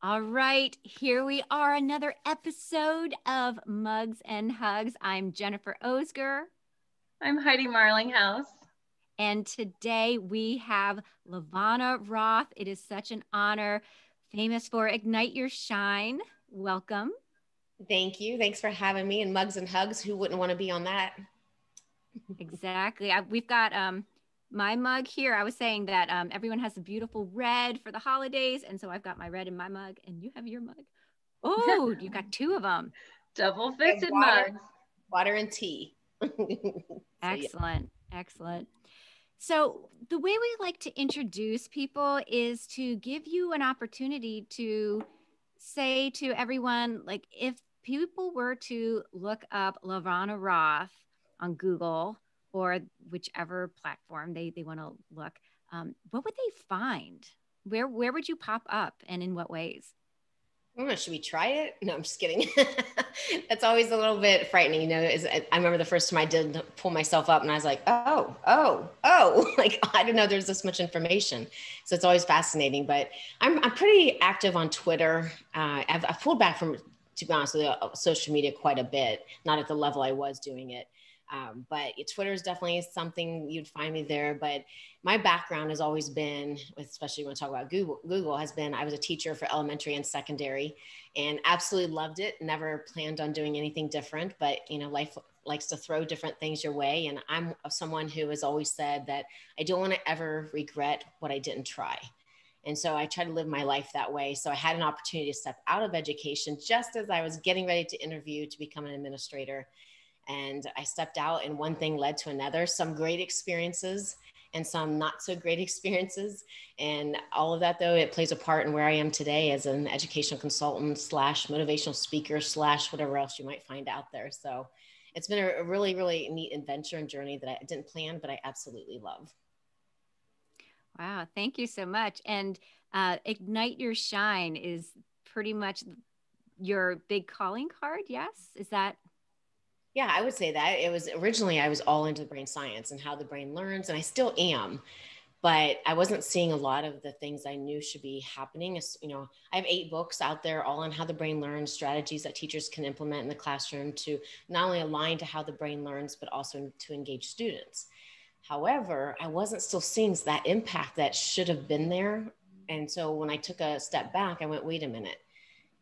All right, here we are, another episode of Mugs and Hugs. I'm Jennifer Osger. I'm Heidi Marlinghouse. And today we have LaVonna Roth. It is such an honor, famous for Ignite Your Shine. Welcome. Thank you. Thanks for having me. And Mugs and Hugs, who wouldn't want to be on that? exactly. I, we've got um, my mug here, I was saying that um, everyone has a beautiful red for the holidays. And so I've got my red in my mug and you have your mug. Oh, you've got two of them. Double fisted mugs. Water and tea. excellent. yeah. Excellent. So, the way we like to introduce people is to give you an opportunity to say to everyone, like, if people were to look up LaVonna Roth on Google, or whichever platform they, they want to look, um, what would they find? Where, where would you pop up and in what ways? Should we try it? No, I'm just kidding. That's always a little bit frightening. You know, is I remember the first time I did pull myself up and I was like, oh, oh, oh, like, I didn't know there's this much information. So it's always fascinating, but I'm, I'm pretty active on Twitter. Uh, I've, I've pulled back from, to be honest with you, uh, social media quite a bit, not at the level I was doing it. Um, but Twitter is definitely something you'd find me there. But my background has always been, especially when I talk about Google, Google has been, I was a teacher for elementary and secondary and absolutely loved it. Never planned on doing anything different, but you know, life likes to throw different things your way. And I'm someone who has always said that I don't want to ever regret what I didn't try. And so I try to live my life that way. So I had an opportunity to step out of education just as I was getting ready to interview to become an administrator and I stepped out, and one thing led to another. Some great experiences and some not so great experiences. And all of that, though, it plays a part in where I am today as an educational consultant slash motivational speaker slash whatever else you might find out there. So it's been a really, really neat adventure and journey that I didn't plan, but I absolutely love. Wow, thank you so much. And uh, Ignite Your Shine is pretty much your big calling card. Yes, is that yeah, I would say that it was originally I was all into brain science and how the brain learns, and I still am. But I wasn't seeing a lot of the things I knew should be happening. You know, I have eight books out there, all on how the brain learns, strategies that teachers can implement in the classroom to not only align to how the brain learns, but also to engage students. However, I wasn't still seeing that impact that should have been there. And so when I took a step back, I went, wait a minute,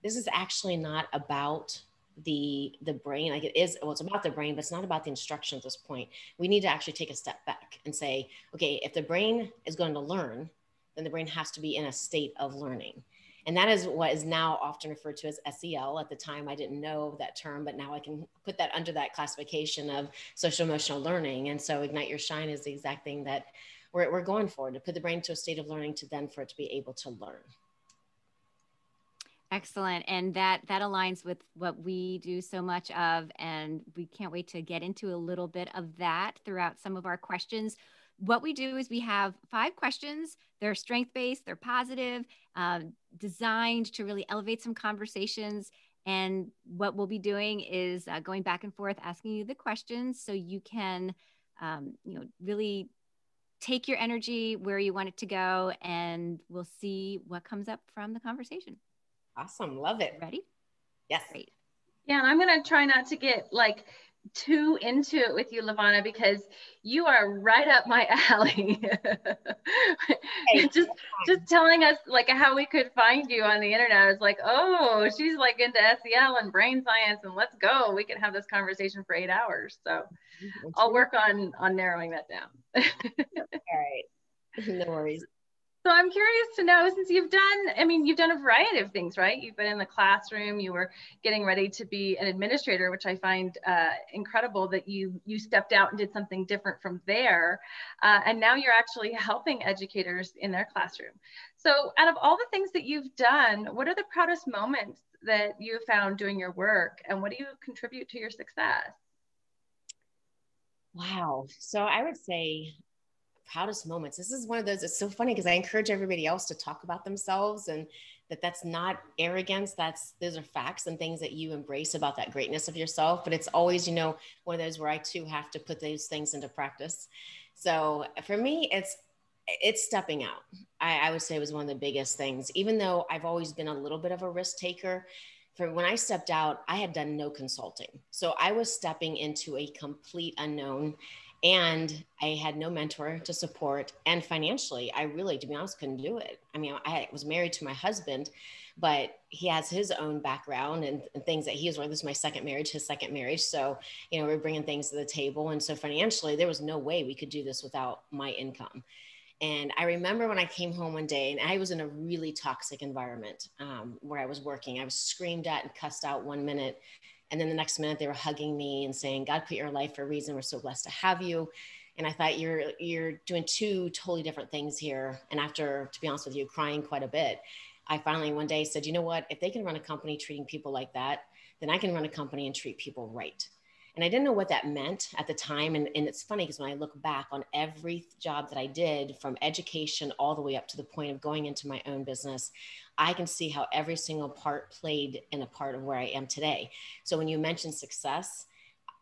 this is actually not about the the brain like it is well it's about the brain but it's not about the instruction at this point we need to actually take a step back and say okay if the brain is going to learn then the brain has to be in a state of learning and that is what is now often referred to as SEL. At the time, I didn't know that term, but now I can put that under that classification of social emotional learning. And so, Ignite Your Shine is the exact thing that we're, we're going for to put the brain to a state of learning to then for it to be able to learn. Excellent. And that that aligns with what we do so much of and we can't wait to get into a little bit of that throughout some of our questions. What we do is we have five questions. They're strength based, they're positive, um, designed to really elevate some conversations. And what we'll be doing is uh, going back and forth, asking you the questions so you can, um, you know, really take your energy where you want it to go, and we'll see what comes up from the conversation. Awesome. Love it. Ready? Yes. Great. Yeah, and I'm going to try not to get like too into it with you, LaVonna, because you are right up my alley. hey, just just telling us like how we could find you on the internet is like, oh, she's like into SEL and brain science, and let's go. We could have this conversation for eight hours. So mm-hmm. I'll work on on narrowing that down. All right. No worries. So I'm curious to know since you've done, I mean, you've done a variety of things, right? You've been in the classroom, you were getting ready to be an administrator, which I find uh, incredible that you you stepped out and did something different from there, uh, and now you're actually helping educators in their classroom. So, out of all the things that you've done, what are the proudest moments that you found doing your work, and what do you contribute to your success? Wow. So I would say proudest moments. This is one of those, it's so funny because I encourage everybody else to talk about themselves and that that's not arrogance. That's, those are facts and things that you embrace about that greatness of yourself. But it's always, you know, one of those where I too have to put those things into practice. So for me, it's it's stepping out. I, I would say it was one of the biggest things, even though I've always been a little bit of a risk taker for when I stepped out, I had done no consulting. So I was stepping into a complete unknown and I had no mentor to support. And financially, I really, to be honest, couldn't do it. I mean, I was married to my husband, but he has his own background and, and things that he was. Well, this is my second marriage, his second marriage. So, you know, we're bringing things to the table. And so financially, there was no way we could do this without my income. And I remember when I came home one day and I was in a really toxic environment um, where I was working. I was screamed at and cussed out one minute. And then the next minute they were hugging me and saying, God put your life for a reason. We're so blessed to have you. And I thought you're you're doing two totally different things here. And after, to be honest with you, crying quite a bit, I finally one day said, you know what? If they can run a company treating people like that, then I can run a company and treat people right. And I didn't know what that meant at the time. And, and it's funny because when I look back on every job that I did from education all the way up to the point of going into my own business, I can see how every single part played in a part of where I am today. So when you mention success,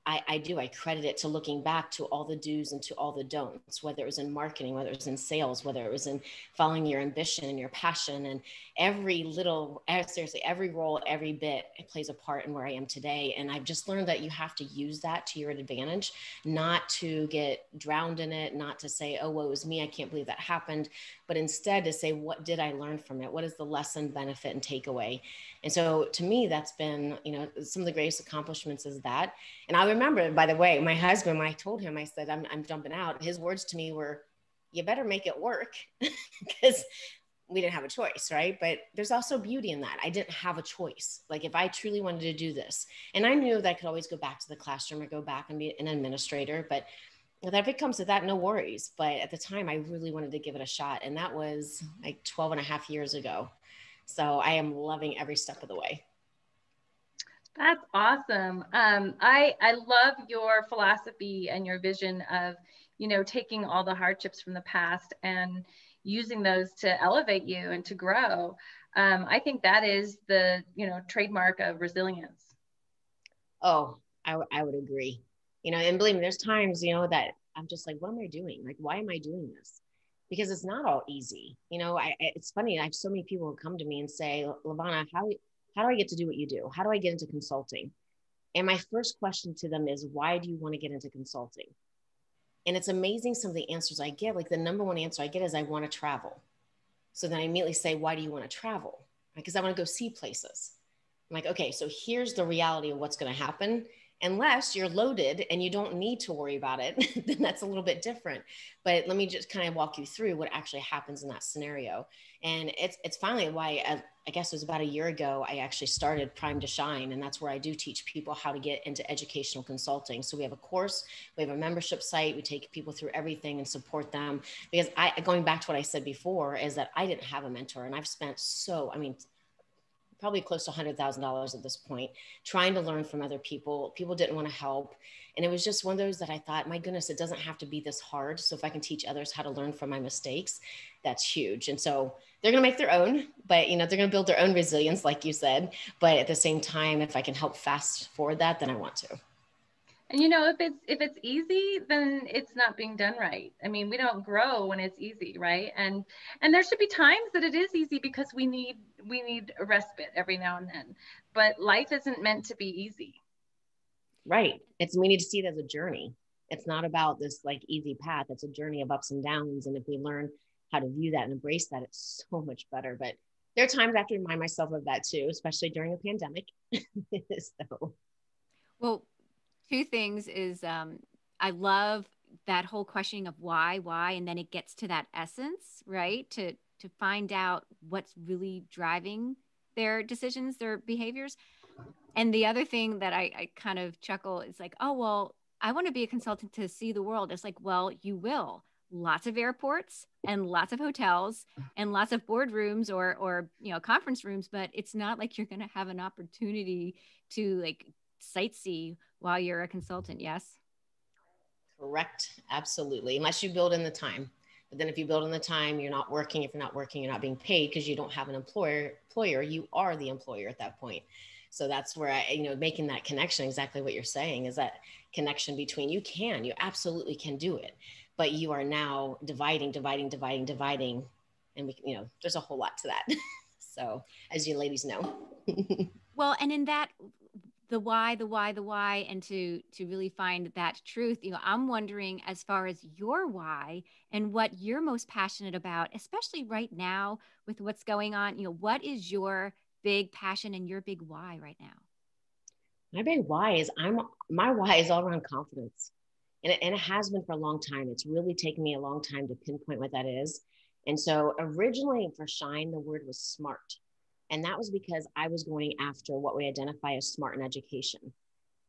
I, I, do. I credit it to looking back to all the do's and to all the don'ts, whether it was in marketing, whether it was in sales, whether it was in following your ambition and your passion, and every little, eh, seriously, every role, every bit it plays a part in where I am today. And I've just learned that you have to use that to your advantage, not to get drowned in it, not to say, oh, woe is me, I can't believe that happened, but instead to say, what did I learn from it? What is the lesson, benefit, and takeaway? And so to me, that's been, you know, some of the greatest accomplishments is that. And I remember, by the way, my husband, when I told him, I said, I'm, I'm jumping out, his words to me were, you better make it work because we didn't have a choice, right? But there's also beauty in that. I didn't have a choice. Like if I truly wanted to do this, and I knew that I could always go back to the classroom or go back and be an administrator, but that if it comes to that, no worries. But at the time, I really wanted to give it a shot. And that was like 12 and a half years ago. So I am loving every step of the way. That's awesome. Um, I, I love your philosophy and your vision of, you know, taking all the hardships from the past and using those to elevate you and to grow. Um, I think that is the, you know, trademark of resilience. Oh, I, I would agree. You know, and believe me, there's times, you know, that I'm just like, what am I doing? Like, why am I doing this? because it's not all easy. You know, I, it's funny. I have so many people who come to me and say, LaVonna, how, how do I get to do what you do? How do I get into consulting? And my first question to them is, why do you want to get into consulting? And it's amazing some of the answers I get. Like the number one answer I get is, I want to travel. So then I immediately say, why do you want to travel? Because I want to go see places. I'm like, okay, so here's the reality of what's going to happen unless you're loaded and you don't need to worry about it then that's a little bit different. But let me just kind of walk you through what actually happens in that scenario. And it's it's finally why I, I guess it was about a year ago i actually started prime to shine and that's where i do teach people how to get into educational consulting. So we have a course we have a membership site we take people through everything and support them. Because i going back to what i said before is that i didn't have a mentor and i've spent so i mean probably close to $100,000 at this point, trying to learn from other people. People didn't want to help. And it was just one of those that I thought, my goodness, it doesn't have to be this hard. So if I can teach others how to learn from my mistakes, that's huge. And so they're going to make their own, but you know, they're going to build their own resilience, like you said. But at the same time, if I can help fast forward that, then I want to. And you know, if it's if it's easy, then it's not being done right. I mean, we don't grow when it's easy, right? And and there should be times that it is easy because we need we need a respite every now and then. But life isn't meant to be easy. Right. It's we need to see it as a journey. It's not about this like easy path. It's a journey of ups and downs. And if we learn how to view that and embrace that, it's so much better. But there are times I have to remind myself of that too, especially during a pandemic. so well, two things is um, I love that whole questioning of why, why, and then it gets to that essence, right? To to find out what's really driving their decisions, their behaviors. And the other thing that I, I kind of chuckle is like, oh well, I want to be a consultant to see the world. It's like, well, you will. Lots of airports and lots of hotels and lots of boardrooms or or you know conference rooms, but it's not like you're going to have an opportunity to like sightsee while you're a consultant, yes? Correct. Absolutely. Unless you build in the time. But then if you build in the time, you're not working. If you're not working, you're not being paid because you don't have an employer employer. You are the employer at that point. So that's where I, you know, making that connection, exactly what you're saying is that connection between you can, you absolutely can do it. but you are now dividing, dividing, dividing, dividing. And we, you know, there's a whole lot to that. so as you ladies know. well, and in that the why the why the why and to to really find that truth you know i'm wondering as far as your why and what you're most passionate about especially right now with what's going on you know what is your big passion and your big why right now? My big why is i'm my why is all around confidence. And it, and it has been for a long time. It's really taken me a long time to pinpoint what that is. And so originally for shine the word was smart and that was because I was going after what we identify as smart in education.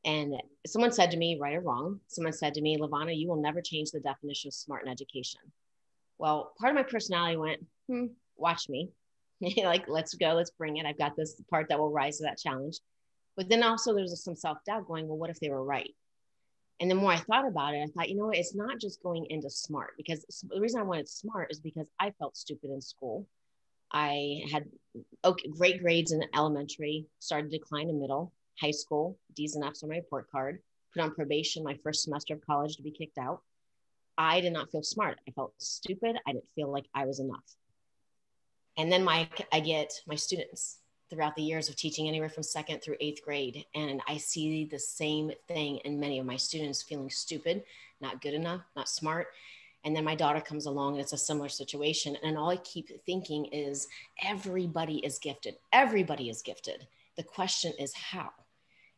And someone said to me, right or wrong, someone said to me, LaVonna, you will never change the definition of smart in education. Well, part of my personality went, hmm, watch me. like, let's go, let's bring it. I've got this part that will rise to that challenge. But then also there's some self doubt going, well, what if they were right? And the more I thought about it, I thought, you know what, it's not just going into smart because the reason I wanted smart is because I felt stupid in school. I had okay, great grades in elementary, started to decline in middle, high school, D's and F's on my report card, put on probation my first semester of college to be kicked out. I did not feel smart. I felt stupid. I didn't feel like I was enough. And then my I get my students throughout the years of teaching anywhere from second through eighth grade. And I see the same thing in many of my students feeling stupid, not good enough, not smart. And then my daughter comes along and it's a similar situation. And all I keep thinking is everybody is gifted. Everybody is gifted. The question is how.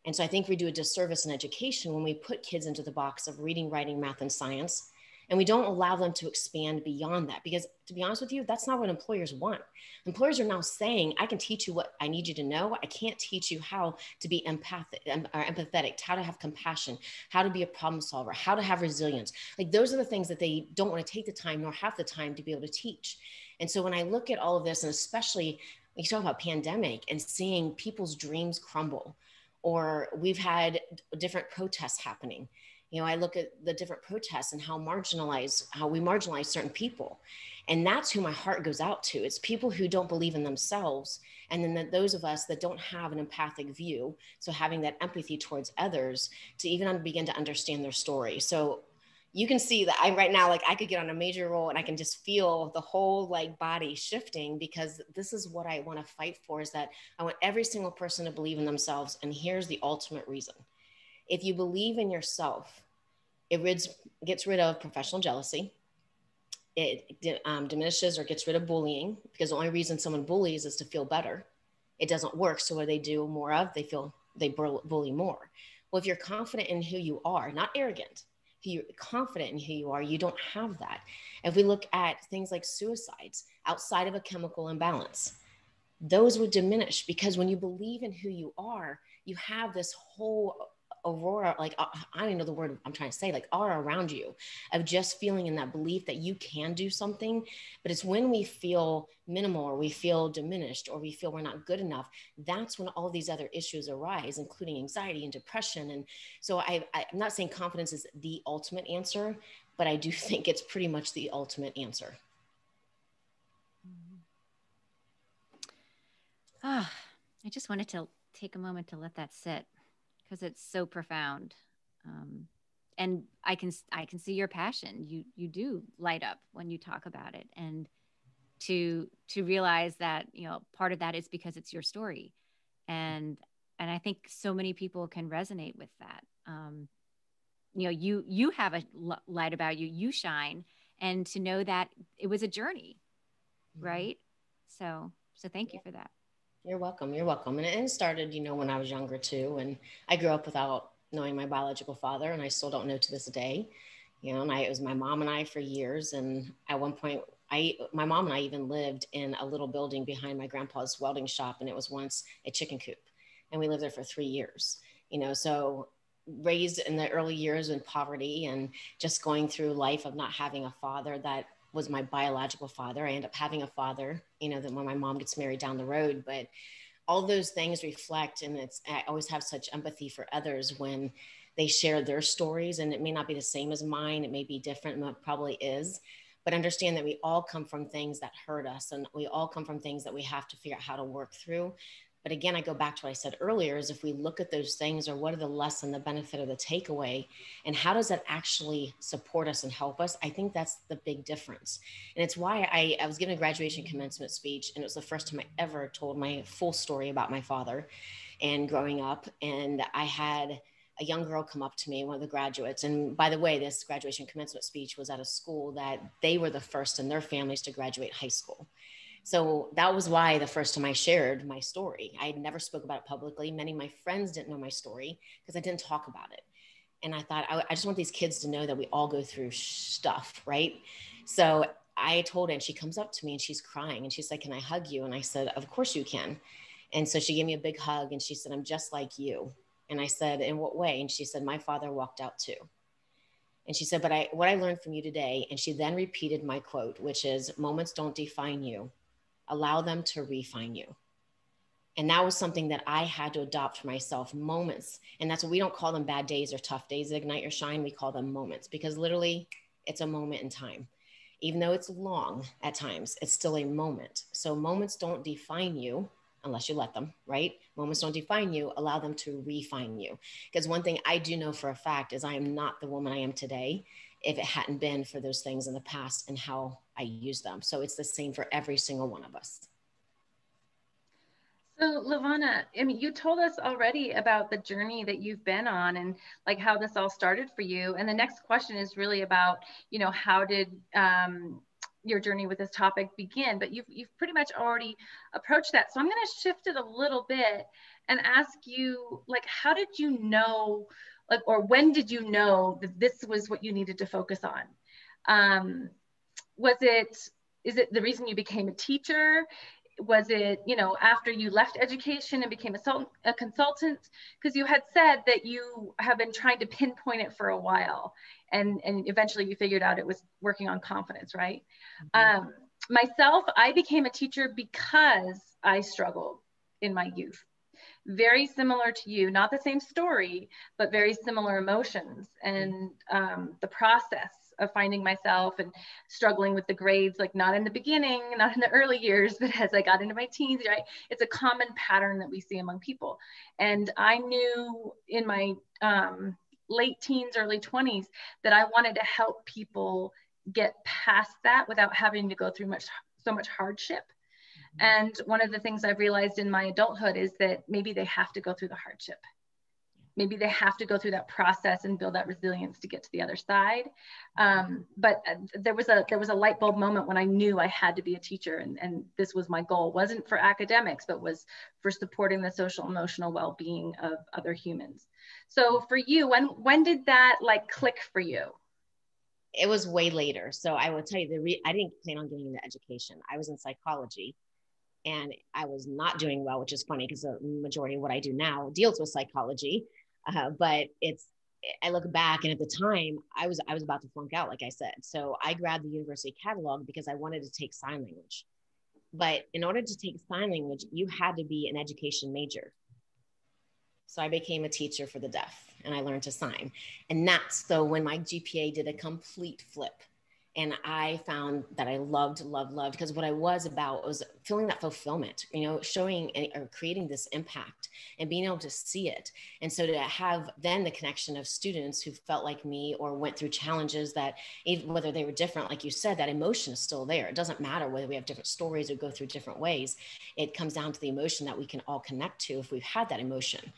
And so I think we do a disservice in education when we put kids into the box of reading, writing, math, and science and we don't allow them to expand beyond that because to be honest with you that's not what employers want. Employers are now saying i can teach you what i need you to know. I can't teach you how to be empathic or empathetic how to have compassion how to be a problem solver how to have resilience. Like those are the things that they don't want to take the time nor have the time to be able to teach. And so when i look at all of this and especially you talk about pandemic and seeing people's dreams crumble or we've had different protests happening you know i look at the different protests and how marginalized how we marginalize certain people. And that's who my heart goes out to. It's people who don't believe in themselves and then the, those of us that don't have an empathic view. So having that empathy towards others to even begin to understand their story. So you can see that I right now like I could get on a major role and I can just feel the whole like body shifting because this is what I want to fight for is that I want every single person to believe in themselves and here's the ultimate reason if you believe in yourself, it rids, gets rid of professional jealousy. It um, diminishes or gets rid of bullying because the only reason someone bullies is to feel better. It doesn't work. So what they do more of, they feel they bully more. Well, if you're confident in who you are, not arrogant, if you're confident in who you are, you don't have that. If we look at things like suicides outside of a chemical imbalance, those would diminish because when you believe in who you are, you have this whole aurora like uh, i don't know the word i'm trying to say like aura around you of just feeling in that belief that you can do something. But it's when we feel minimal or we feel diminished or we feel we're not good enough that's when all these other issues arise including anxiety and depression. And so I, i'm not saying confidence is the ultimate answer but i do think it's pretty much the ultimate answer. Ah i just wanted to take a moment to let that sit because it's so profound. Um, and I can I can see your passion. You you do light up when you talk about it, and to to realize that you know part of that is because it's your story, and and I think so many people can resonate with that. Um, you know, you you have a light about you. You shine, and to know that it was a journey, right? So so thank you for that. You're welcome. You're welcome. And it started, you know, when I was younger too. And I grew up without knowing my biological father, and I still don't know to this day. You know, and I, it was my mom and I for years. And at one point, I, my mom and I even lived in a little building behind my grandpa's welding shop, and it was once a chicken coop. And we lived there for three years. You know, so raised in the early years in poverty and just going through life of not having a father that was my biological father. I end up having a father, you know, that when my mom gets married down the road, but all those things reflect and it's I always have such empathy for others when they share their stories and it may not be the same as mine, it may be different, it probably is. But understand that we all come from things that hurt us and we all come from things that we have to figure out how to work through. But again i go back to what i said earlier is if we look at those things or what are the lesson the benefit or the takeaway and how does that actually support us and help us i think that's the big difference and it's why i, I was giving a graduation mm-hmm. commencement speech and it was the first time i ever told my full story about my father and growing up and i had a young girl come up to me, one of the graduates. And by the way, this graduation commencement speech was at a school that they were the first in their families to graduate high school. So that was why the first time I shared my story, I never spoke about it publicly. Many of my friends didn't know my story because I didn't talk about it. And I thought, I, I just want these kids to know that we all go through stuff, right? So I told her, and she comes up to me and she's crying and she's like, Can I hug you? And I said, Of course you can. And so she gave me a big hug and she said, I'm just like you. And I said, In what way? And she said, My father walked out too. And she said, But I, what I learned from you today, and she then repeated my quote, which is, Moments don't define you, allow them to refine you. And that was something that I had to adopt for myself moments. And that's what we don't call them bad days or tough days ignite your shine. We call them moments because literally it's a moment in time. Even though it's long at times, it's still a moment. So moments don't define you unless you let them, right? Moments don't define you, allow them to refine you. Because one thing I do know for a fact is I am not the woman I am today if it hadn't been for those things in the past and how I use them. So it's the same for every single one of us. So LaVonna, I mean, you told us already about the journey that you've been on and like how this all started for you. And the next question is really about, you know, how did um, your journey with this topic begin, but you've, you've pretty much already approached that. So I'm going to shift it a little bit and ask you, like, how did you know, like, or when did you know that this was what you needed to focus on? Um, was it, is it the reason you became a teacher? was it you know after you left education and became a, a consultant because you had said that you have been trying to pinpoint it for a while and and eventually you figured out it was working on confidence right mm-hmm. um, myself i became a teacher because i struggled in my youth very similar to you not the same story but very similar emotions and um, the process of finding myself and struggling with the grades like not in the beginning not in the early years but as i got into my teens right it's a common pattern that we see among people and i knew in my um, late teens, early 20s, that I wanted to help people get past that without having to go through much so much hardship. Mm-hmm. And one of the things I've realized in my adulthood is that maybe they have to go through the hardship. Maybe they have to go through that process and build that resilience to get to the other side. Um, but uh, there was a there was a light bulb moment when I knew I had to be a teacher, and, and this was my goal. It wasn't for academics, but was for supporting the social emotional well being of other humans. So for you, when when did that like click for you? It was way later. So I will tell you the re- I didn't plan on getting into education. I was in psychology and I was not doing well, which is funny because the majority of what I do now deals with psychology. Uh, but it's I look back and at the time I was I was about to flunk out, like I said. So I grabbed the university catalog because I wanted to take sign language. But in order to take sign language, you had to be an education major. So I became a teacher for the deaf and I learned to sign. And that's so when my GPA did a complete flip and I found that I loved, loved, loved because what I was about was feeling that fulfillment, you know, showing or creating this impact and being able to see it. And so to have then the connection of students who felt like me or went through challenges that even whether they were different, like you said, that emotion is still there. It doesn't matter whether we have different stories or go through different ways. It comes down to the emotion that we can all connect to if we've had that emotion.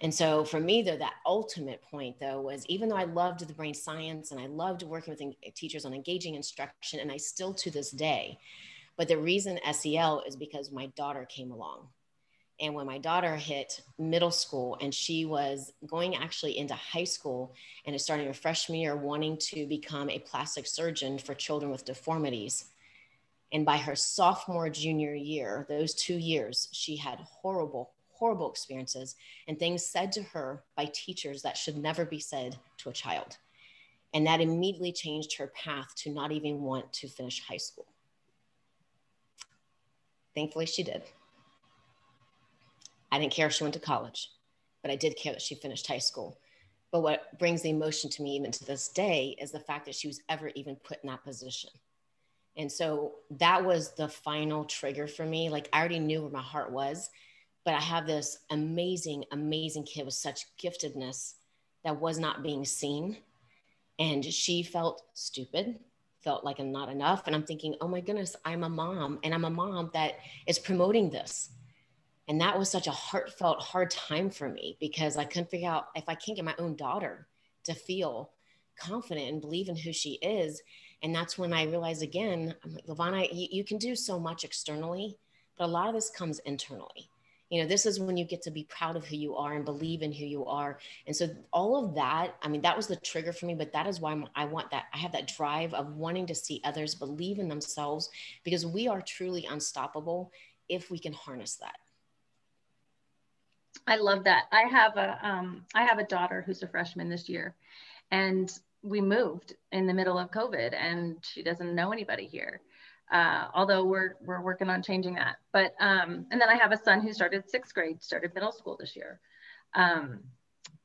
And so for me, though, that ultimate point, though, was even though I loved the brain science and I loved working with teachers on engaging instruction, and I still to this day, but the reason SEL is because my daughter came along. And when my daughter hit middle school and she was going actually into high school and is starting her freshman year wanting to become a plastic surgeon for children with deformities. And by her sophomore, junior year, those two years, she had horrible, horrible experiences and things said to her by teachers that should never be said to a child. And that immediately changed her path to not even want to finish high school. Thankfully, she did. I didn't care if she went to college, but I did care that she finished high school. But what brings the emotion to me even to this day is the fact that she was ever even put in that position. And so that was the final trigger for me. Like I already knew where my heart was, but I have this amazing, amazing kid with such giftedness that was not being seen. And she felt stupid, felt like I'm not enough. And I'm thinking, oh my goodness, I'm a mom and I'm a mom that is promoting this. And that was such a heartfelt, hard time for me because I couldn't figure out if I can't get my own daughter to feel confident and believe in who she is. And that's when I realized again, I'm like, LaVonna, you, you can do so much externally, but a lot of this comes internally you know this is when you get to be proud of who you are and believe in who you are. And so all of that i mean that was the trigger for me but that is why i want that i have that drive of wanting to see others believe in themselves because we are truly unstoppable if we can harness that. I love that. I have a um, I have a daughter who's a freshman this year and we moved in the middle of covid and she doesn't know anybody here uh, although we're we're working on changing that. But um, and then I have a son who started sixth grade, started middle school this year, um,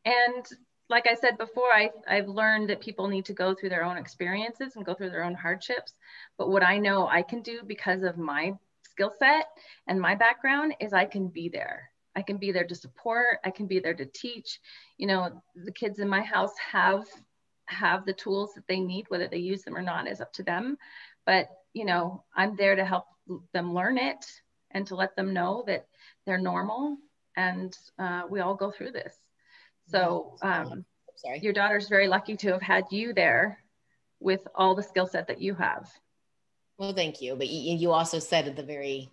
and like I said before, I, I've learned that people need to go through their own experiences and go through their own hardships. But what I know I can do because of my skill set and my background is I can be there. I can be there to support. I can be there to teach. You know, the kids in my house have have the tools that they need, whether they use them or not is up to them. But you know, I'm there to help them learn it and to let them know that they're normal and uh, we all go through this. So um, Sorry. your daughter's very lucky to have had you there with all the skill set that you have. Well, thank you. But you also said at the very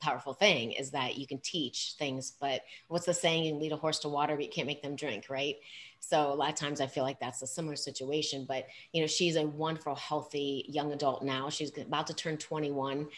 powerful thing is that you can teach things, but what's the saying? You lead a horse to water, but you can't make them drink, right? So a lot of times I feel like that's a similar situation. But you know, she's a wonderful, healthy young adult now. She's about to turn 21.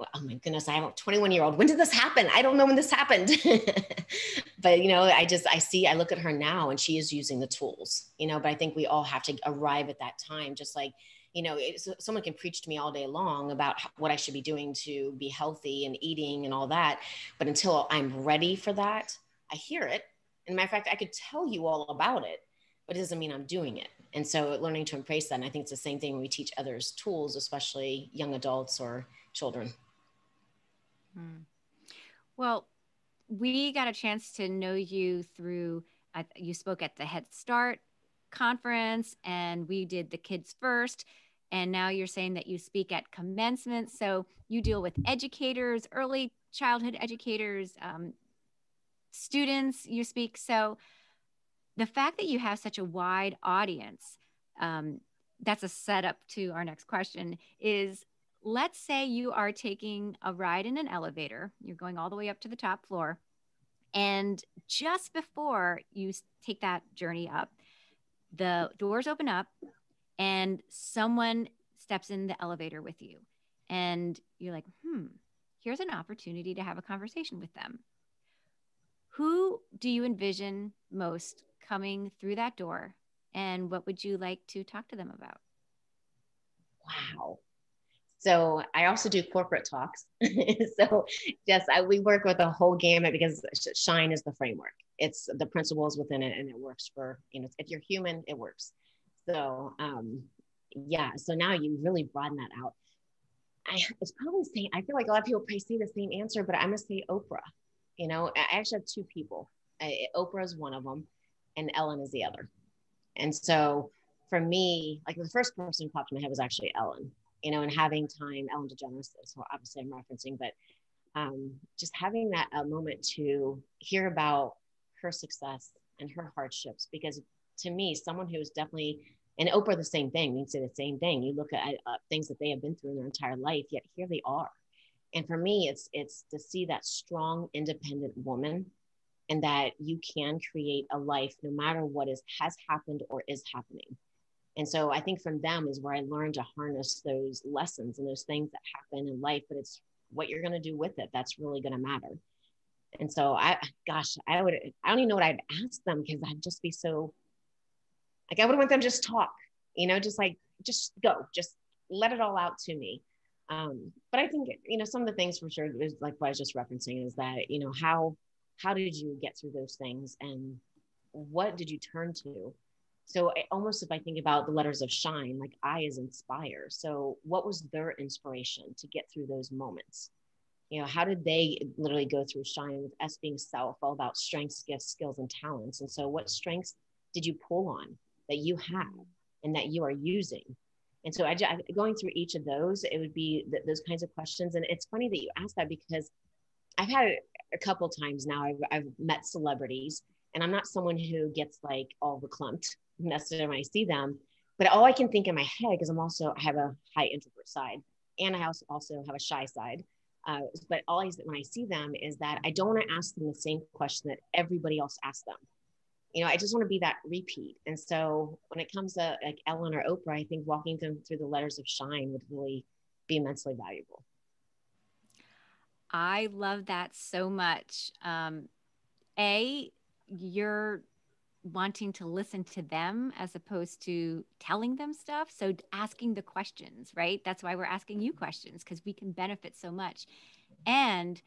Oh my goodness, I have a 21 year old. When did this happen? I don't know when this happened. but you know, I just I see, I look at her now and she is using the tools, you know, but I think we all have to arrive at that time, just like you know, someone can preach to me all day long about what I should be doing to be healthy and eating and all that. But until I'm ready for that, I hear it. And matter of fact, I could tell you all about it, but it doesn't mean I'm doing it. And so learning to embrace that. And I think it's the same thing when we teach others tools, especially young adults or children. Hmm. Well, we got a chance to know you through, uh, you spoke at the Head Start conference and we did the kids first. And now you're saying that you speak at commencement. So you deal with educators early childhood educators um, students you speak. So the fact that you have such a wide audience um, that's a setup to our next question is let's say you are taking a ride in an elevator you're going all the way up to the top floor and just before you take that journey up the doors open up and someone steps in the elevator with you. And you're like hmm here's an opportunity to have a conversation with them. Who do you envision most coming through that door? And what would you like to talk to them about? Wow. So I also do corporate talks. so yes, I, we work with a whole gamut because Shine is the framework. It's the principles within it, and it works for you know if you're human, it works. So um, yeah, so now you really broaden that out. I it's probably saying I feel like a lot of people probably say the same answer, but I'm gonna say Oprah. You know, I actually have two people. I, Oprah is one of them, and Ellen is the other. And so for me, like the first person who popped in my head was actually Ellen you know, and having time, Ellen DeGeneres, so obviously I'm referencing, but um, just having that a moment to hear about her success and her hardships, because to me, someone who is definitely, and Oprah, the same thing, we say the same thing. You look at uh, things that they have been through in their entire life, yet here they are. And for me, it's it's to see that strong, independent woman, and that you can create a life no matter what is has happened or is happening and so I think from them is where I learned to harness those lessons and those things that happen in life, but it's what you're going to do with it that's really going to matter. And so I, gosh, I would, I don't even know what I'd ask them because I'd just be so, like, I would want them just talk, you know, just like, just go, just let it all out to me. Um, but I think, you know, some of the things for sure is like what I was just referencing is that, you know, how, how did you get through those things and what did you turn to? So I, almost if I think about the letters of shine, like I is inspire. So what was their inspiration to get through those moments? You know how did they literally go through shine with us being self all about strengths gifts skills and talents? And so what strengths did you pull on that you have and that you are using? And so I, going through each of those it would be th- those kinds of questions. And it's funny that you asked that because i've had a couple times now I've, I've met celebrities and i'm not someone who gets like all the clumped necessarily when i see them but all i can think in my head because i'm also i have a high introvert side and i also also have a shy side uh, but always when I see them is that I don't want to ask them the same question that everybody else asks them. You know, I just want to be that repeat. And so when it comes to like Ellen or Oprah, I think walking them through the letters of shine would really be immensely valuable. I love that so much. Um, a, you're wanting to listen to them as opposed to telling them stuff. So asking the questions, right? That's why we're asking you questions because we can benefit so much. And,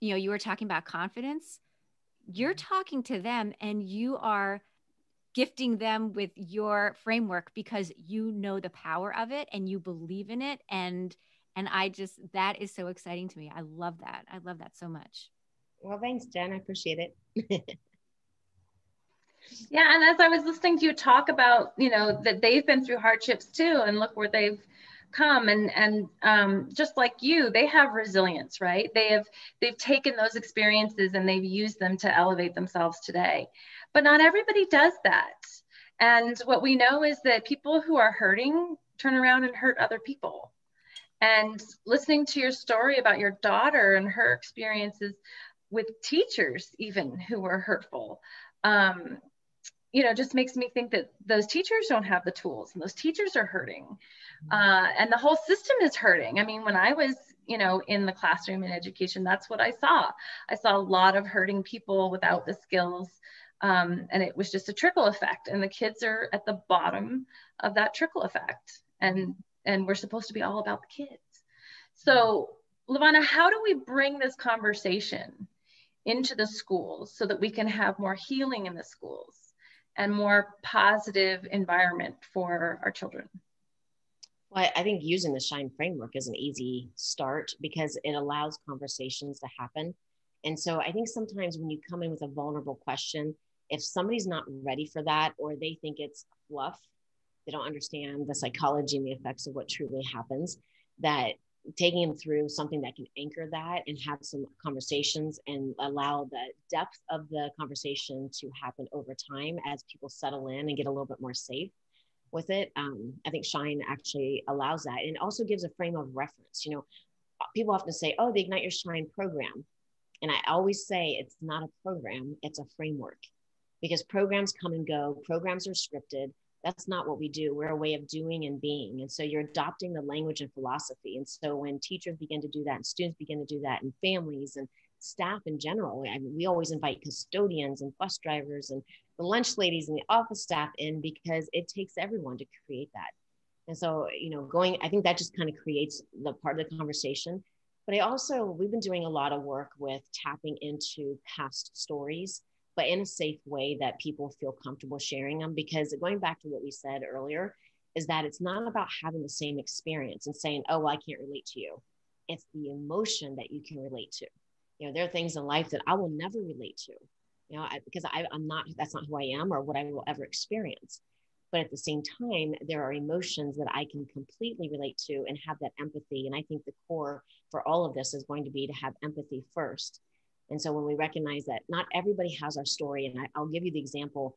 you know, you were talking about confidence. You're mm-hmm. talking to them and you are gifting them with your framework because you know the power of it and you believe in it and and I just that is so exciting to me. I love that. I love that so much. Well, thanks, Jen. I appreciate it. Yeah, and as I was listening to you talk about, you know, that they've been through hardships too, and look where they've come and and um, just like you they have resilience right? They have they've taken those experiences and they've used them to elevate themselves today. But not everybody does that. And what we know is that people who are hurting turn around and hurt other people. And listening to your story about your daughter and her experiences with teachers even who were hurtful um, you know, just makes me think that those teachers don't have the tools and those teachers are hurting. Mm-hmm. Uh, and the whole system is hurting. I mean, when I was, you know, in the classroom in education, that's what I saw. I saw a lot of hurting people without the skills. Um, and it was just a trickle effect. And the kids are at the bottom of that trickle effect. And and we're supposed to be all about the kids. So, LaVonna, how do we bring this conversation into the schools so that we can have more healing in the schools? And more positive environment for our children? Well, I think using the SHINE framework is an easy start because it allows conversations to happen. And so I think sometimes when you come in with a vulnerable question, if somebody's not ready for that or they think it's fluff, they don't understand the psychology and the effects of what truly happens, that taking them through something that can anchor that and have some conversations and allow the depth of the conversation to happen over time as people settle in and get a little bit more safe with it. Um, I think Shine actually allows that and also gives a frame of reference. You know, people often say, oh, the Ignite Your Shine program. And I always say it's not a program, it's a framework because programs come and go, programs are scripted that's not what we do. We're a way of doing and being. And so you're adopting the language and philosophy. And so when teachers begin to do that and students begin to do that and families and staff in general, I mean, we always invite custodians and bus drivers and the lunch ladies and the office staff in because it takes everyone to create that. And so, you know, going, I think that just kind of creates the part of the conversation. But I also, we've been doing a lot of work with tapping into past stories but in a safe way that people feel comfortable sharing them. Because going back to what we said earlier, is that it's not about having the same experience and saying, oh, well, I can't relate to you. It's the emotion that you can relate to. You know, there are things in life that I will never relate to, you know, I, because I, I'm not, that's not who I am or what I will ever experience. But at the same time, there are emotions that I can completely relate to and have that empathy. And I think the core for all of this is going to be to have empathy first and so when we recognize that not everybody has our story, and I, will give you the example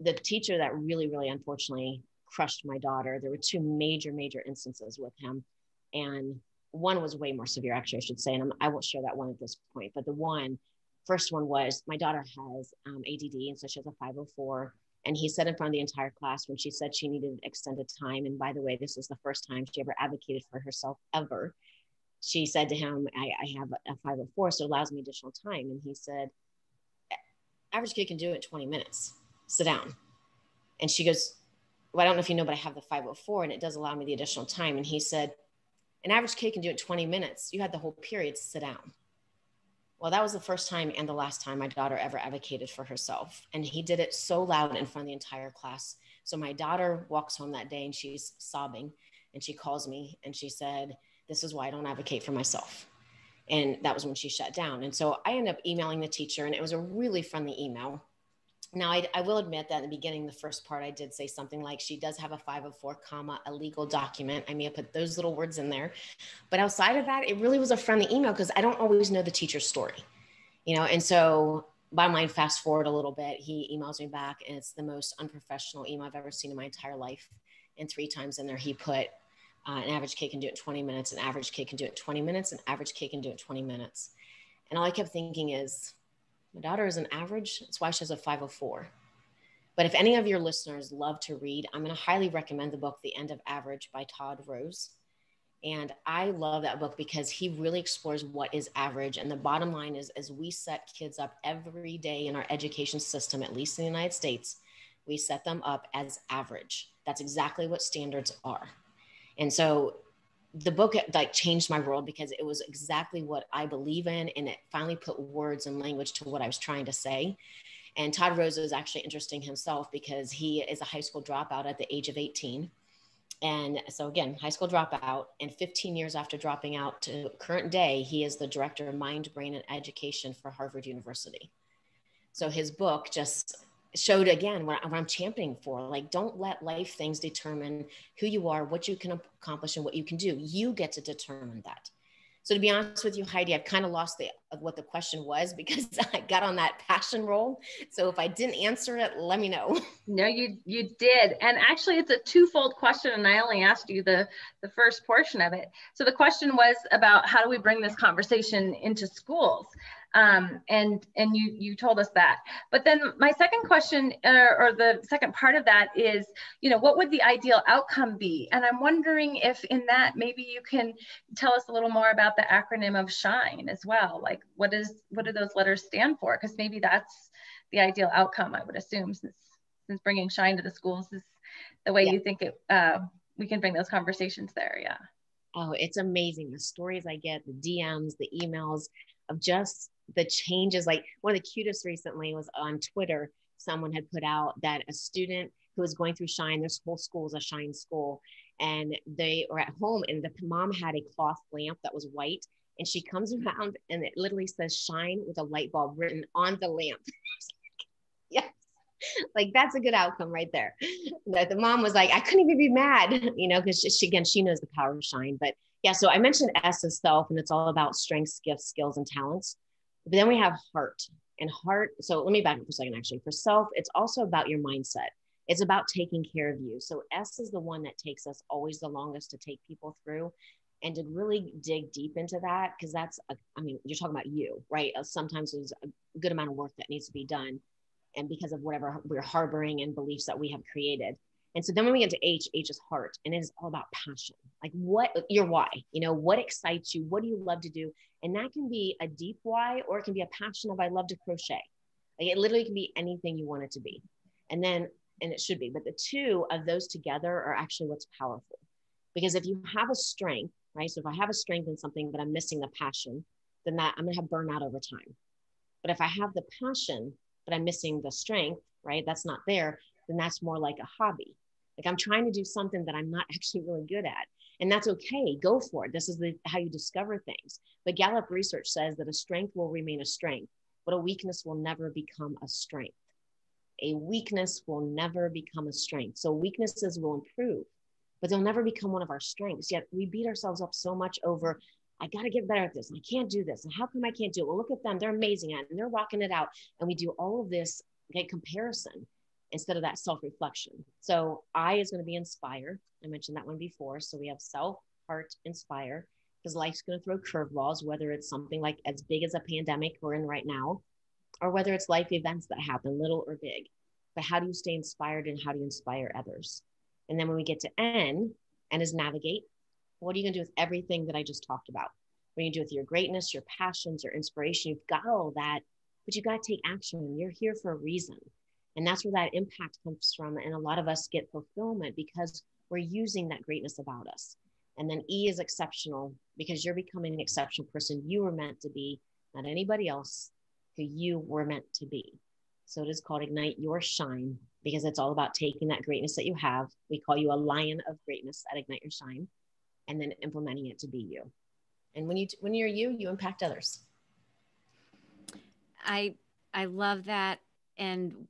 the teacher that really, really unfortunately crushed my daughter, there were two major, major instances with him. And one was way more severe, actually, I should say. And I'm, I will not share that one at this point. But the one, first one was my daughter has um, ADD, and so she has a 504. And he said in front of the entire class when she said she needed extended time. And by the way, this was the first time she ever advocated for herself ever she said to him, I, I have a 504, so it allows me additional time. And he said, average kid can do it in 20 minutes. Sit down. And she goes, well, I don't know if you know, but I have the 504 and it does allow me the additional time. And he said, an average kid can do it in 20 minutes. You had the whole period, sit down. Well, that was the first time and the last time my daughter ever advocated for herself. And he did it so loud in front of the entire class. So my daughter walks home that day and she's sobbing and she calls me and she said, this is why I don't advocate for myself. And that was when she shut down. And so I ended up emailing the teacher, and it was a really friendly email. Now, I, I, will admit that in the beginning, the first part, I did say something like she does have a 504 comma, a legal document. I may have put those little words in there. But outside of that, it really was a friendly email because I don't always know the teacher's story, you know? And so by mind, fast forward a little bit, he emails me back and it's the most unprofessional email I've ever seen in my entire life. And three times in there, he put, uh, an average kid can do it 20 minutes, an average kid can do it 20 minutes, an average kid can do it 20 minutes. And all I kept thinking is, my daughter is an average. That's why she has a 504. But if any of your listeners love to read, I'm going to highly recommend the book, The End of Average by Todd Rose. And I love that book because he really explores what is average. And the bottom line is, as we set kids up every day in our education system, at least in the United States, we set them up as average. That's exactly what standards are. And so the book like changed my world because it was exactly what I believe in and it finally put words and language to what I was trying to say. And Todd Rose is actually interesting himself because he is a high school dropout at the age of 18. And so again, high school dropout and 15 years after dropping out to current day, he is the director of mind, brain, and education for Harvard University. So his book just showed again what, I'm championing for. Like, don't let life things determine who you are, what you can accomplish, and what you can do. You get to determine that. So to be honest with you, Heidi, I've kind of lost the of what the question was because I got on that passion roll. So if I didn't answer it, let me know. No, you you did. And actually it's a twofold question and I only asked you the the first portion of it. So the question was about how do we bring this conversation into schools? Um, and and you you told us that. But then my second question, uh, or the second part of that is, you know, what would the ideal outcome be? And I'm wondering if in that maybe you can tell us a little more about the acronym of SHINE as well. Like, what is what do those letters stand for? Because maybe that's the ideal outcome. I would assume since since bringing SHINE to the schools is the way yeah. you think it. Uh, we can bring those conversations there. Yeah. Oh, it's amazing. The stories I get, the DMs, the emails of just the changes like one of the cutest recently was on twitter someone had put out that a student who was going through shine their whole school is a shine school and they were at home and the mom had a cloth lamp that was white and she comes around and it literally says shine with a light bulb written on the lamp. Like that's a good outcome right there. That the mom was like i couldn't even be mad you know because she, again she knows the power of shine but yeah so i mentioned s as self and it's all about strengths gifts skills and talents but then we have heart and heart. So let me back up for a second, actually. For self, it's also about your mindset. It's about taking care of you. So S is the one that takes us always the longest to take people through. And to really dig deep into that, because that's, a, I mean, you're talking about you, right? Uh, sometimes there's a good amount of work that needs to be done. And because of whatever we're harboring and beliefs that we have created. And so then when we get to H, H is heart, and it is all about passion. Like what your why, you know, what excites you? What do you love to do? And that can be a deep why, or it can be a passion of I love to crochet. Like it literally can be anything you want it to be. And then, and it should be, but the two of those together are actually what's powerful. Because if you have a strength, right? So if I have a strength in something, but I'm missing the passion, then that I'm gonna have burnout over time. But if I have the passion, but I'm missing the strength, right? That's not there, then that's more like a hobby. Like I'm trying to do something that I'm not actually really good at. And that's okay. Go for it. This is the, how you discover things. But Gallup research says that a strength will remain a strength, but a weakness will never become a strength. A weakness will never become a strength. So weaknesses will improve, but they'll never become one of our strengths. Yet we beat ourselves up so much over, I got to get better at this. and I can't do this. And how come I can't do it? Well, look at them. They're amazing at it and they're rocking it out. And we do all of this okay, comparison instead of that self reflection. So I is going to be inspire. I mentioned that one before. So we have self, heart, inspire, because life's going to throw curveballs, whether it's something like as big as a pandemic we're in right now, or whether it's life events that happen, little or big. But how do you stay inspired and how do you inspire others? And then when we get to N, N is navigate. What are you going to do with everything that I just talked about? What are you going to do with your greatness, your passions, your inspiration? You've got all that, but you've got to take action. You're here for a reason. And that's where that impact comes from. And a lot of us get fulfillment because we're using that greatness about us. And then E is exceptional because you're becoming an exceptional person you were meant to be, not anybody else who you were meant to be. So it is called Ignite Your Shine because it's all about taking that greatness that you have. We call you a lion of greatness at Ignite Your Shine and then implementing it to be you. And when you when you're you, you impact others. I I love that. And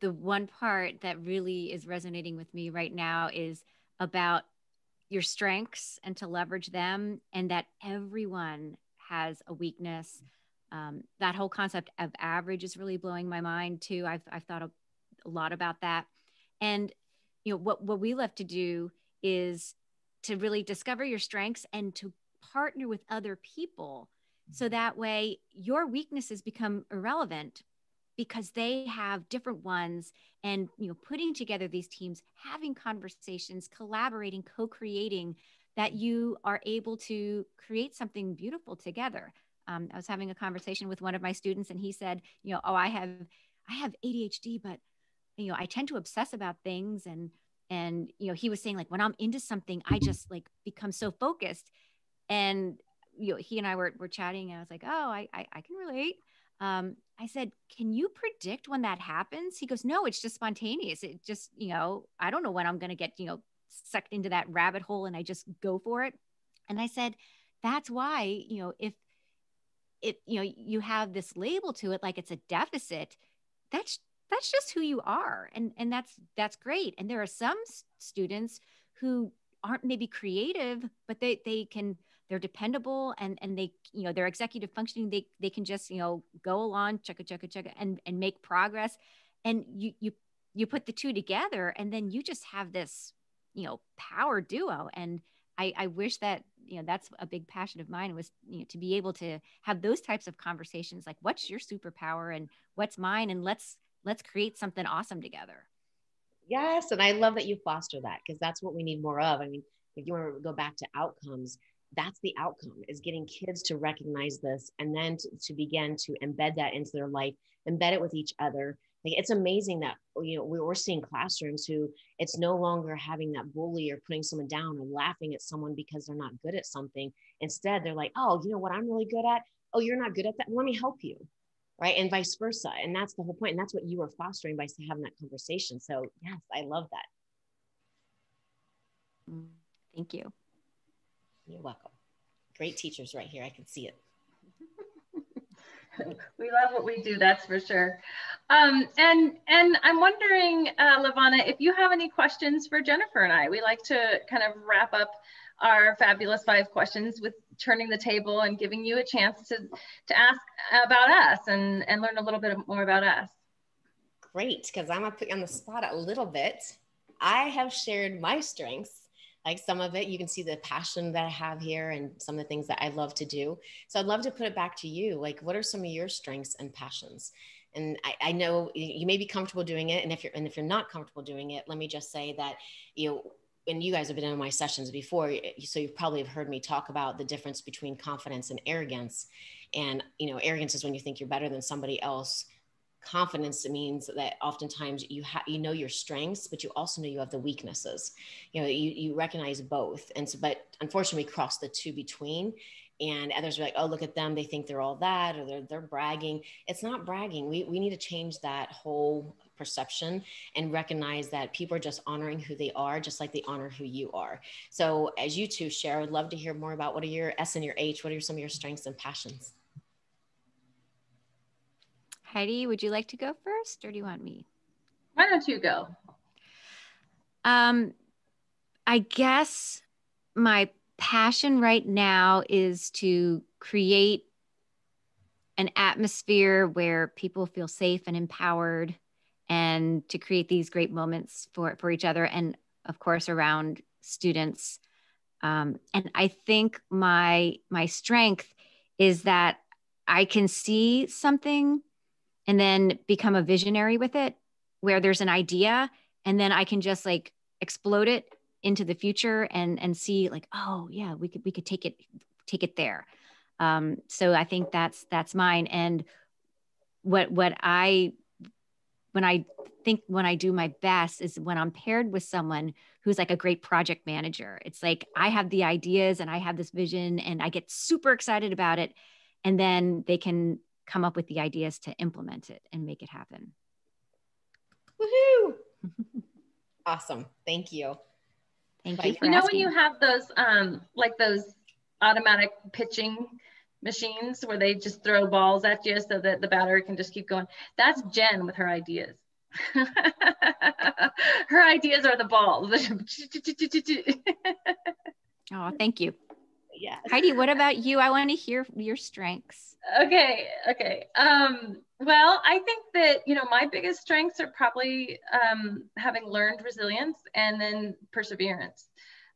the one part that really is resonating with me right now is about your strengths and to leverage them, and that everyone has a weakness. Um, that whole concept of average is really blowing my mind too. I've, I've thought a, a lot about that. And, you know, what, what we love to do is to really discover your strengths and to partner with other people so that way your weaknesses become irrelevant because they have different ones and you know putting together these teams having conversations collaborating co-creating that you are able to create something beautiful together. Um, i was having a conversation with one of my students and he said you know oh i have i have adhd but you know i tend to obsess about things. And and you know he was saying like when i'm into something i just like become so focused. And you know he and i were, were chatting and i was like oh i i, I can relate. Um, I said, Can you predict when that happens? He goes, No, it's just spontaneous. It just, you know, I don't know when I'm going to get, you know, sucked into that rabbit hole and I just go for it. And I said, That's why, you know, if it, you know, you have this label to it like it's a deficit, that's that's just who you are and and that's that's great and there are some students who aren't maybe creative but they they can they're dependable and and they you know they're executive functioning they they can just you know go along check it check it check it and and make progress. And you you you put the two together and then you just have this you know power duo. And i i wish that you know that's a big passion of mine was you know to be able to have those types of conversations like what's your superpower and what's mine? And let's let's create something awesome together. Yes. And i love that you foster that because that's what we need more of. I mean if you want to go back to outcomes that's the outcome is getting kids to recognize this and then to, to, begin to embed that into their life embed it with each other. Like it's amazing that you know we're seeing classrooms who it's no longer having that bully or putting someone down or laughing at someone because they're not good at something. Instead they're like oh you know what i'm really good at? Oh you're not good at that. Let me help you. Right? And vice versa. And that's the whole point. And that's what you are fostering by having that conversation. So yes i love that. Mm, thank you you're welcome. Great teachers right here. I can see it. we love what we do, that's for sure. Um, and and I'm wondering, uh, LaVonna, if you have any questions for Jennifer and I. We like to kind of wrap up our fabulous five questions with turning the table and giving you a chance to, to ask about us and, and learn a little bit more about us. Great, because I'm gonna put you on the spot a little bit. I have shared my strengths like some of it you can see the passion that i have here and some of the things that i love to do. So i'd love to put it back to you. Like what are some of your strengths and passions? And I, I, know you may be comfortable doing it and if you're and if you're not comfortable doing it let me just say that you know and you guys have been in my sessions before so you probably have heard me talk about the difference between confidence and arrogance. And you know arrogance is when you think you're better than somebody else confidence it means that oftentimes you have you know your strengths but you also know you have the weaknesses. You know you, you recognize both. And so but unfortunately we cross the two between and others are like oh look at them. They think they're all that or they're, they're bragging. It's not bragging. We, we need to change that whole perception and recognize that people are just honoring who they are just like they honor who you are. So as you two share i would love to hear more about what are your s and your h what are some of your strengths and passions Heidi, would you like to go first or do you want me? Why don't you go? Um, I guess my passion right now is to create an atmosphere where people feel safe and empowered and to create these great moments for, for each other and of course around students um, and i think my my strength is that i can see something and then become a visionary with it where there's an idea and then I can just like explode it into the future and and see like oh yeah we could we could take it take it there. Um so i think that's that's mine. And what what i when i think when i do my best is when i'm paired with someone who's like a great project manager. It's like i have the ideas and i have this vision and i get super excited about it. And then they can come up with the ideas to implement it and make it happen. Woohoo! awesome. Thank you. Thank you. you know asking. when you have those um like those automatic pitching machines where they just throw balls at you so that the batter can just keep going. That's Jen with her ideas. her ideas are the balls. oh, thank you. Yeah. Heidi, what about you? I want to hear your strengths. Okay. Okay. Um, well, I think that, you know, my biggest strengths are probably um, having learned resilience and then perseverance.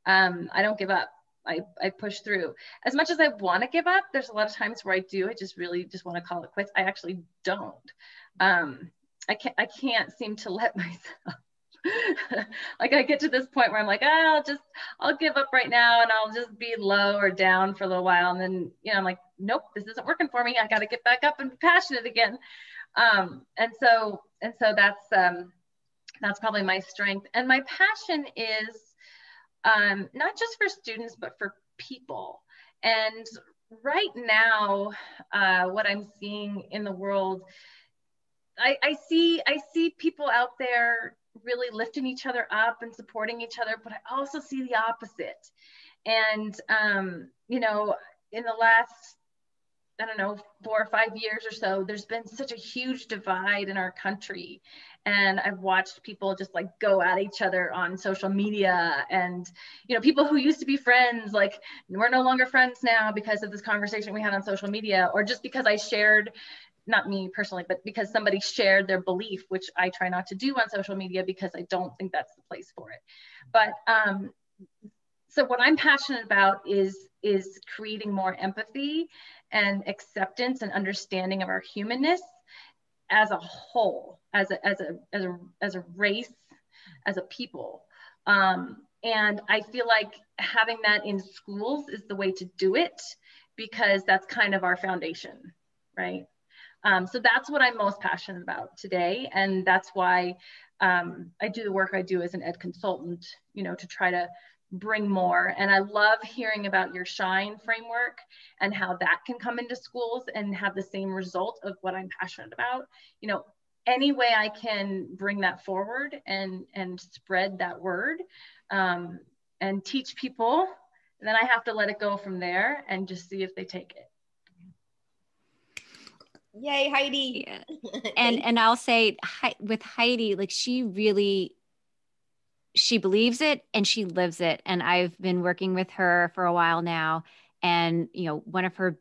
Um, I don't give up. I, I push through as much as I want to give up. There's a lot of times where I do. I just really just want to call it quits. I actually don't. Um, I can't, I can't seem to let myself like I get to this point where I'm like, oh, I'll just, I'll give up right now and I'll just be low or down for a little while. And then, you know, I'm like, nope, this isn't working for me. I got to get back up and be passionate again. Um, and so, and so that's, um, that's probably my strength. And my passion is um, not just for students, but for people. And right now, uh, what I'm seeing in the world, I, I see I see people out there lifting each other up and supporting each other, but I also see the opposite. And, um, you know, in the last, I don't know, four or five years or so, there's been such a huge divide in our country. And I've watched people just like go at each other on social media. And, you know, people who used to be friends, like we're no longer friends now because of this conversation we had on social media, or just because I shared not me personally, but because somebody shared their belief, which I try not to do on social media because I don't think that's the place for it. But um, so what I'm passionate about is is creating more empathy and acceptance and understanding of our humanness as a whole, as a as a as a as a race, as a people. Um, and I feel like having that in schools is the way to do it because that's kind of our foundation, right? Um, so that's what I'm most passionate about today. And that's why um, I do the work I do as an ed consultant, you know, to try to bring more. And I love hearing about your SHINE framework and how that can come into schools and have the same result of what I'm passionate about. You know, any way I can bring that forward and, and spread that word um, and teach people, then I have to let it go from there and just see if they take it. Yay, Heidi. Yeah. and and I'll say with Heidi, like she really she believes it and she lives it. And I've been working with her for a while now. And you know, one of her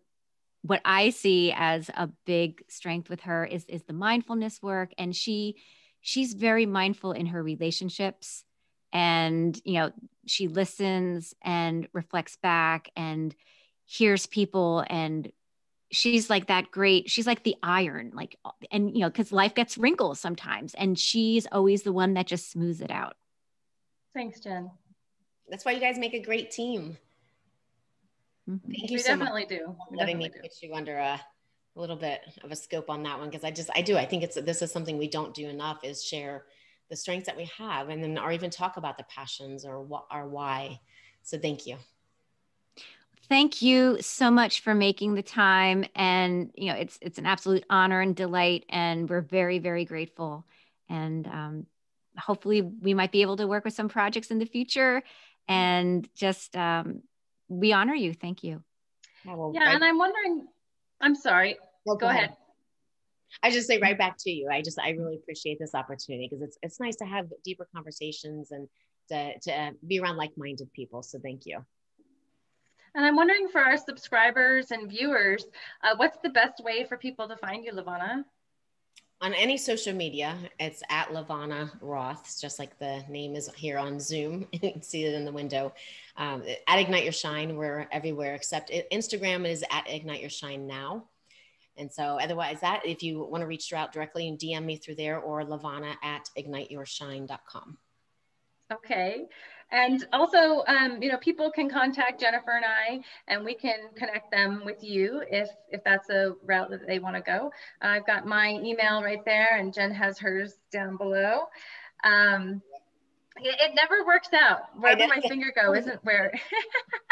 what I see as a big strength with her is is the mindfulness work. And she she's very mindful in her relationships. And you know, she listens and reflects back and hears people and she's like that great she's like the iron like and you know because life gets wrinkles sometimes and she's always the one that just smooths it out. Thanks jen. That's why you guys make a great team. Mm-hmm. thank you we so definitely much do. We letting me put you under a, a little bit of a scope on that one because i just i do. I think it's this is something we don't do enough is share the strengths that we have and then or even talk about the passions or what or why. So thank you thank you so much for making the time and you know it's it's an absolute honor and delight and we're very very grateful and um, hopefully we might be able to work with some projects in the future and just um, we honor you thank you yeah, well, yeah and i'm wondering i'm sorry well, go, go ahead. ahead. I just say right back to you. I just I really appreciate this opportunity because it's it's nice to have deeper conversations and to to uh, be around like-minded people. So thank you. And I'm wondering for our subscribers and viewers, uh, what's the best way for people to find you, LaVonna? On any social media, it's at LaVonna Roth, just like the name is here on Zoom. you can see it in the window. Um, at Ignite Your Shine, we're everywhere except Instagram is at Ignite Your Shine now. And so, otherwise, that if you want to reach out directly, and DM me through there or LaVonna at igniteyourshine.com. Okay. And also, um, you know, people can contact Jennifer and I, and we can connect them with you if if that's a route that they want to go. I've got my email right there, and Jen has hers down below. Um, it never works out. Wherever my finger go isn't where.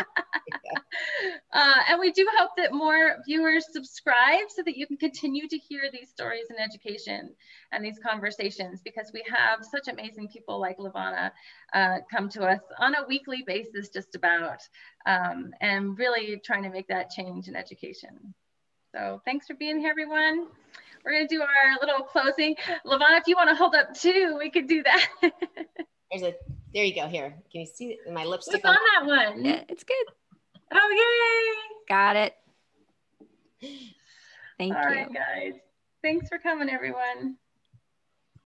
uh, and we do hope that more viewers subscribe so that you can continue to hear these stories in education and these conversations because we have such amazing people like LaVonna uh, come to us on a weekly basis, just about, um, and really trying to make that change in education. So thanks for being here, everyone. We're going to do our little closing. LaVonna, if you want to hold up too, we could do that. There's a, there you go. Here, can you see my lipstick? What's on, on that one? Yeah, it's good. Oh, yay. Got it. Thank All you. All right, guys. Thanks for coming, everyone.